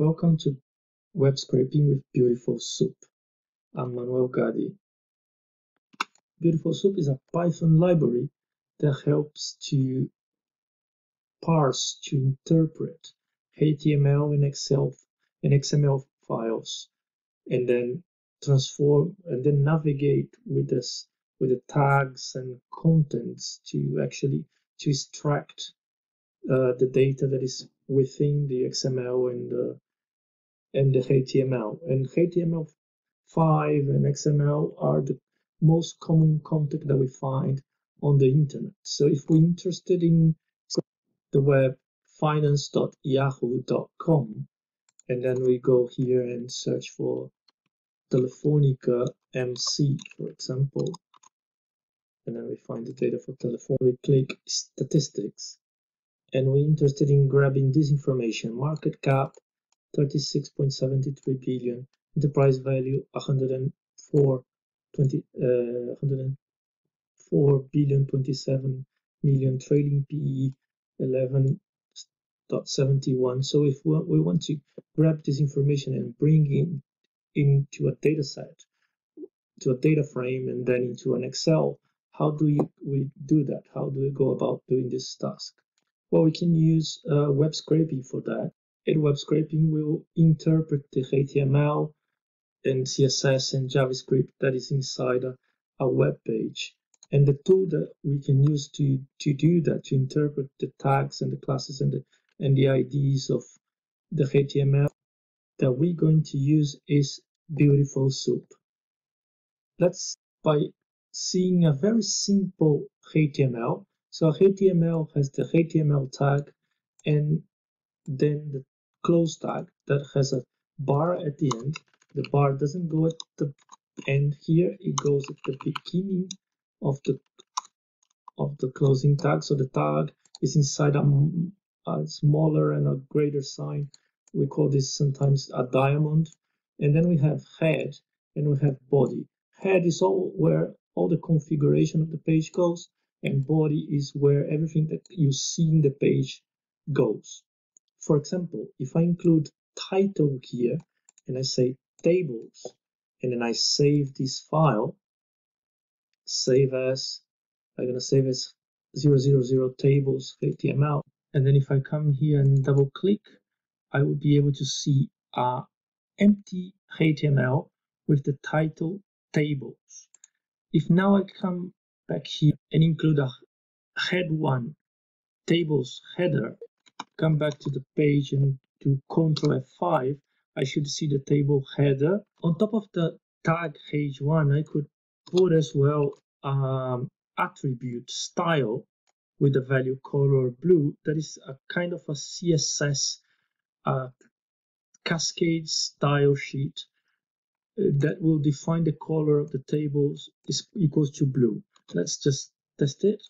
Welcome to Web Scraping with Beautiful Soup. I'm Manoel Gadi. Beautiful Soup is a Python library that helps to parse, to interpret HTML and Excel and XML files, and then transform and then navigate with this with the tags and contents to actually to extract uh, the data that is within the XML and the and the HTML. And HTML5 and XML are the most common content that we find on the internet. So if we're interested in the web, finance.yahoo.com, and then we go here and search for Telefonica MC, for example, and then we find the data for Telefonica, click statistics, and we're interested in grabbing this information: market cap 36.73 billion, enterprise value 104 20, uh, 104 billion 27 million, trailing PE 11.71. So if we, we want to grab this information and bring in into a data set, to a data frame, and then into an Excel, how do you, we do that? How do we go about doing this task? Well, we can use uh, web scraping for that. In web scraping will interpret the HTML and CSS and JavaScript that is inside a, a web page. And the tool that we can use to, to do that, to interpret the tags and the classes and the, and the IDs of the HTML that we're going to use is Beautiful Soup. Let's by seeing a very simple HTML. So HTML has the HTML tag and then the close tag that has a bar at the end. The bar doesn't go at the end here, it goes at the beginning of the of the closing tag. So the tag is inside a, a smaller and a greater sign. We call this sometimes a diamond. And then we have head and we have body. Head is all where all the configuration of the page goes, and body is where everything that you see in the page goes. For example, if I include title here and I say tables and then I save this file, save as, I'm gonna save as 000 tables HTML. And then if I come here and double click, I will be able to see a empty HTML with the title tables. If now I come back here and include a head one tables header come back to the page and do Control F5, I should see the table header. On top of the tag h1, I could put as well um, attribute style with the value color blue. That is a kind of a CSS uh, cascade style sheet uh, that will define the color of the tables is equals to blue. Let's just test it.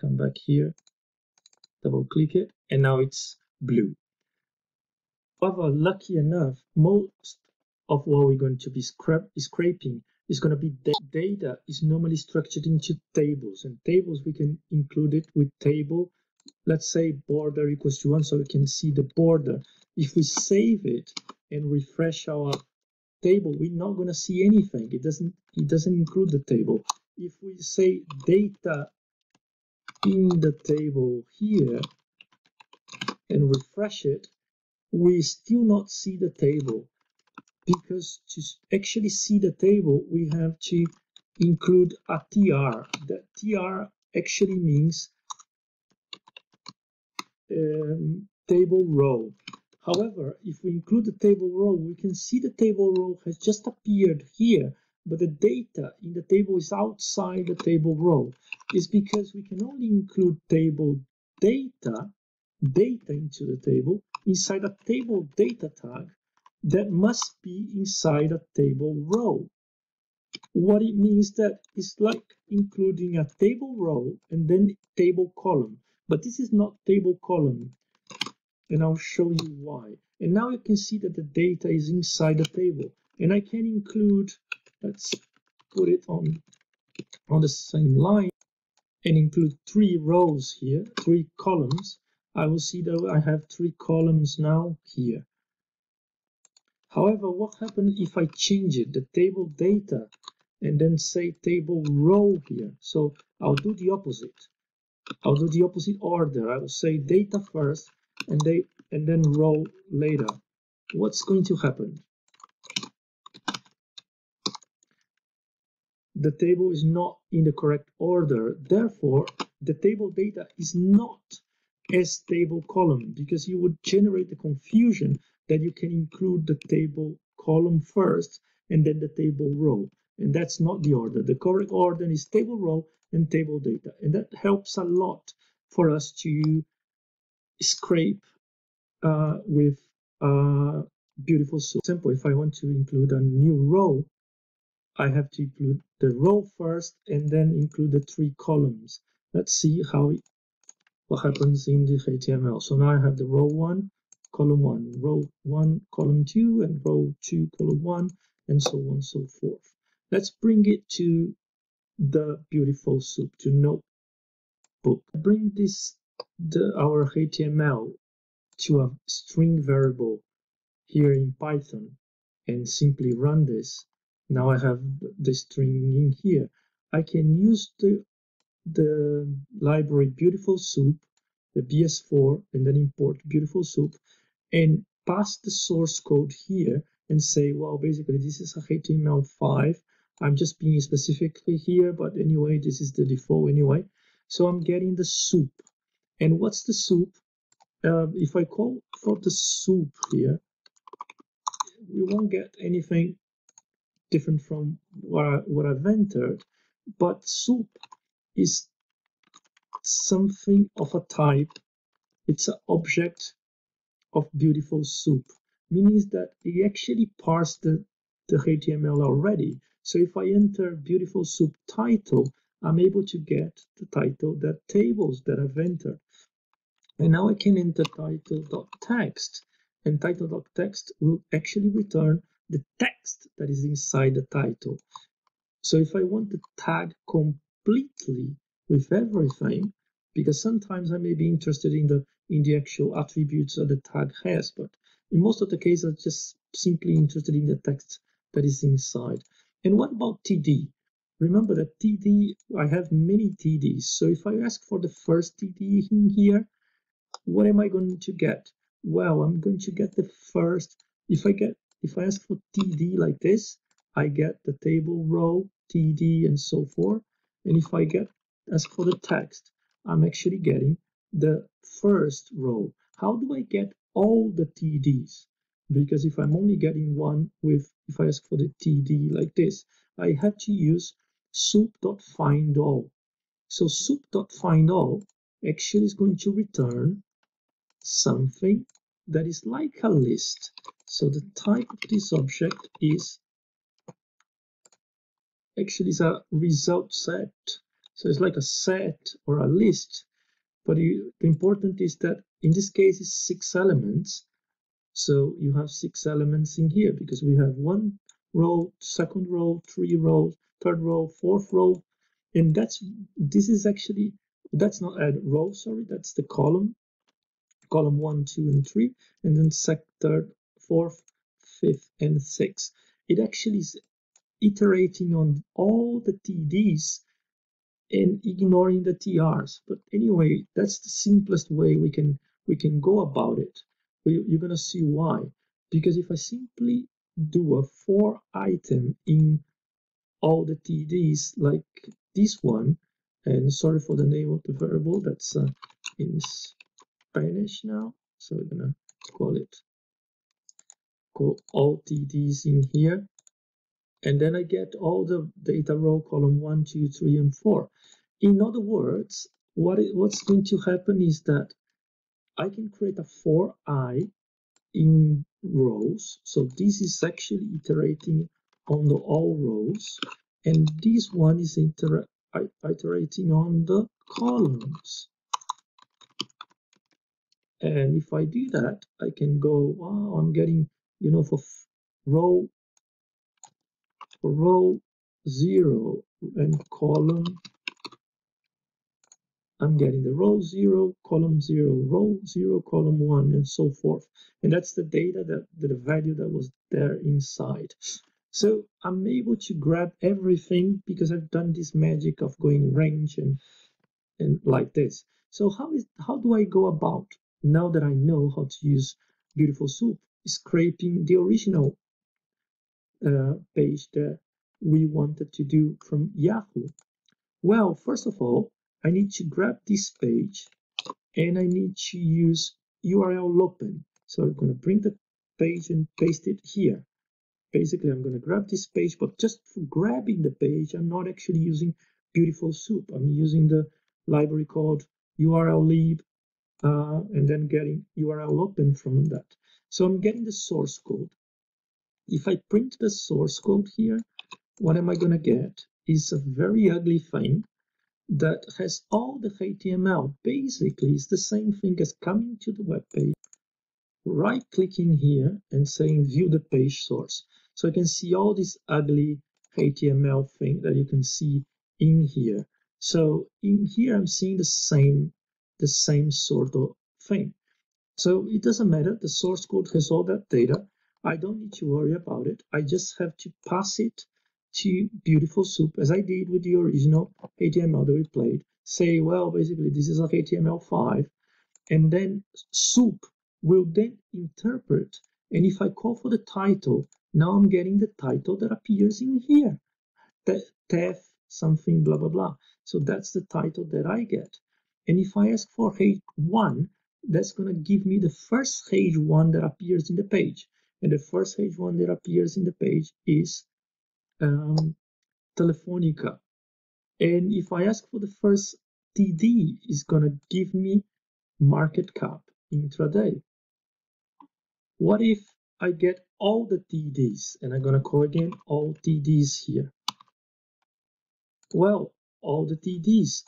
Come back here double click it and now it's blue. However, lucky enough, most of what we're going to be scrap scraping is going to be data is normally structured into tables and tables we can include it with table let's say border equals to one so we can see the border. If we save it and refresh our table we're not going to see anything. It doesn't it doesn't include the table. If we say data in the table here and refresh it, we still not see the table because to actually see the table, we have to include a tr. That tr actually means um, table row. However, if we include the table row, we can see the table row has just appeared here but the data in the table is outside the table row is because we can only include table data data into the table inside a table data tag that must be inside a table row. What it means that it's like including a table row and then table column, but this is not table column, and I'll show you why. And now you can see that the data is inside the table, and I can include let's put it on on the same line and include three rows here three columns I will see that I have three columns now here However, what happens if I change it, the table data, and then say table row here? So I'll do the opposite. I'll do the opposite order. I will say data first and they and then row later. What's going to happen? The table is not in the correct order. Therefore, the table data is not a table column because you would generate the confusion that you can include the table column first and then the table row. And that's not the order. The correct order is table row and table data. And that helps a lot for us to scrape uh, with uh, beautiful soup. Simple, if I want to include a new row, I have to include the row first and then include the three columns. Let's see how it, what happens in the HTML. So now I have the row one, column one, row one, column two, and row two, column one, and so on and so forth. Let's bring it to the beautiful soup, to notebook. Bring this, the, our HTML to a string variable here in Python and simply run this. Now I have the string in here. I can use the, the library Beautiful Soup, the BS4, and then import Beautiful Soup and pass the source code here and say, well, basically this is a HTML5. I'm just being specifically here, but anyway, this is the default anyway. So I'm getting the soup. And what's the soup? Uh, if I call for the soup here, we won't get anything different from what, I, what I've entered, but soup is something of a type. It's an object of beautiful soup, meaning that it actually parsed the, the HTML already. So if I enter beautiful soup title, I'm able to get the title, the tables that I've entered. And now I can enter title.text and title.text will actually return the text that is inside the title. So if I want to tag completely with everything, because sometimes I may be interested in the in the actual attributes that the tag has, but in most of the cases, I'm just simply interested in the text that is inside. And what about TD? Remember that TD, I have many TDs. So if I ask for the first TD in here, what am I going to get? Well, I'm going to get the first, if I get, if I ask for TD like this, I get the table row, TD, and so forth. And if I get, ask for the text, I'm actually getting the first row. How do I get all the TDs? Because if I'm only getting one with, if I ask for the TD like this, I have to use soup.findAll. So soup.findAll actually is going to return something that is like a list. So the type of this object is actually is a result set. So it's like a set or a list. But you, the important is that in this case it's six elements. So you have six elements in here because we have one row, second row, three rows, third row, fourth row. And that's this is actually that's not a row, sorry, that's the column column one, two, and three, and then sec third, fourth, fifth, and sixth. It actually is iterating on all the TDs and ignoring the TRs. But anyway, that's the simplest way we can we can go about it. You're gonna see why. Because if I simply do a for item in all the TDs like this one, and sorry for the name of the variable, that's uh, in Spanish now. So we're gonna call it all TDs in here. And then I get all the data row column one, two, three, and four. In other words, what it, what's going to happen is that I can create a for i in rows. So this is actually iterating on the all rows. And this one is iterating on the columns. And if I do that, I can go, wow, I'm getting, you know, for row, for row zero and column I'm getting the row zero, column zero, row zero, column one, and so forth. And that's the data that the value that was there inside. So I'm able to grab everything because I've done this magic of going range and and like this. So how is how do I go about now that I know how to use Beautiful Soup? Scraping the original uh, page that we wanted to do from Yahoo. Well, first of all, I need to grab this page and I need to use URL open. So I'm going to bring the page and paste it here. Basically, I'm going to grab this page, but just for grabbing the page, I'm not actually using Beautiful Soup. I'm using the library called URL lib uh, and then getting URL open from that. So I'm getting the source code. If I print the source code here, what am I going to get is a very ugly thing that has all the HTML. Basically, it's the same thing as coming to the web page, right clicking here and saying view the page source. So I can see all this ugly HTML thing that you can see in here. So in here, I'm seeing the same, the same sort of thing. So it doesn't matter. The source code has all that data. I don't need to worry about it. I just have to pass it to Beautiful Soup, as I did with the original HTML that we played. Say, well, basically, this is a HTML5. And then Soup will then interpret. And if I call for the title, now I'm getting the title that appears in here. The TEF something blah, blah, blah. So that's the title that I get. And if I ask for H1, that's going to give me the first page one that appears in the page. And the first page one that appears in the page is um, Telefonica. And if I ask for the first TD, it's going to give me market cap intraday. What if I get all the TDs? And I'm going to call again all TDs here. Well, all the TDs,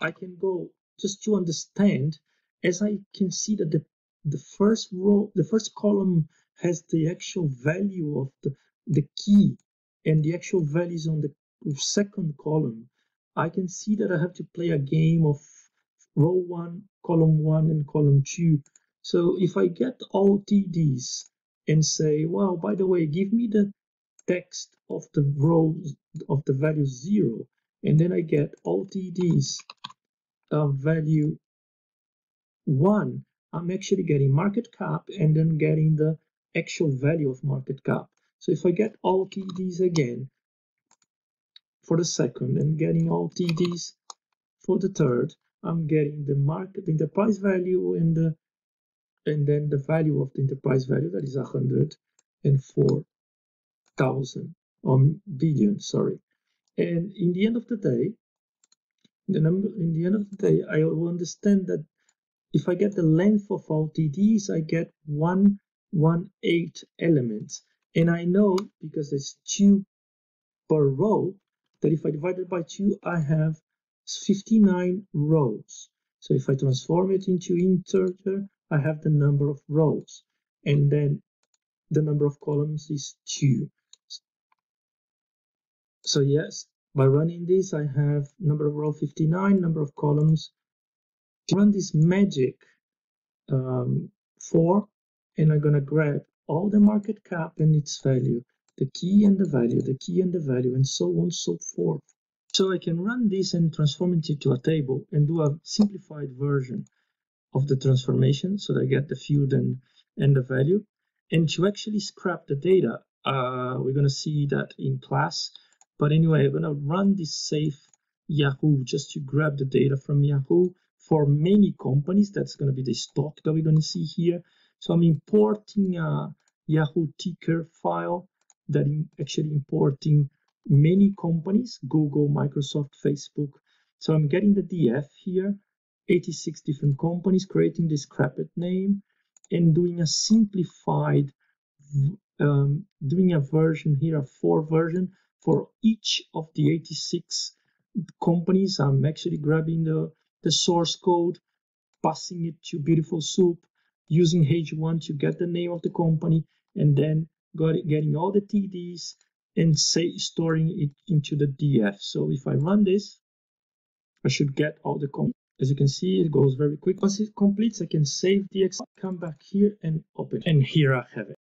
I can go just to understand as I can see that the, the first row, the first column has the actual value of the, the key and the actual values on the second column, I can see that I have to play a game of row one, column one, and column two. So if I get all TDs and say, well, by the way, give me the text of the rows of the value zero, and then I get all TDs of uh, value one, I'm actually getting market cap and then getting the actual value of market cap. So if I get all TDs again for the second and getting all TDs for the third, I'm getting the market the enterprise value and the and then the value of the enterprise value that is 104,000 or um, billion, sorry. And in the end of the day, the number in the end of the day, I will understand that if I get the length of all TDs, I get 118 elements. And I know because it's 2 per row that if I divide it by 2, I have 59 rows. So if I transform it into integer, I have the number of rows. And then the number of columns is 2. So yes, by running this, I have number of row 59, number of columns. Run this magic um, 4, and I'm going to grab all the market cap and its value, the key and the value, the key and the value, and so on so forth. So I can run this and transform it into a table and do a simplified version of the transformation so that I get the field and, and the value. And to actually scrap the data, uh, we're going to see that in class. But anyway, I'm going to run this safe Yahoo just to grab the data from Yahoo for many companies. That's going to be the stock that we're going to see here. So I'm importing a Yahoo ticker file that I'm actually importing many companies, Google, Microsoft, Facebook. So I'm getting the DF here, 86 different companies, creating this scrapped name and doing a simplified, um, doing a version here, a four version for each of the 86 companies. I'm actually grabbing the, the source code, passing it to Beautiful Soup, using H1 to get the name of the company and then got it, getting all the TDs and say storing it into the DF. So if I run this, I should get all the as you can see, it goes very quick. Once it completes, I can save the Excel, come back here and open. And here I have it.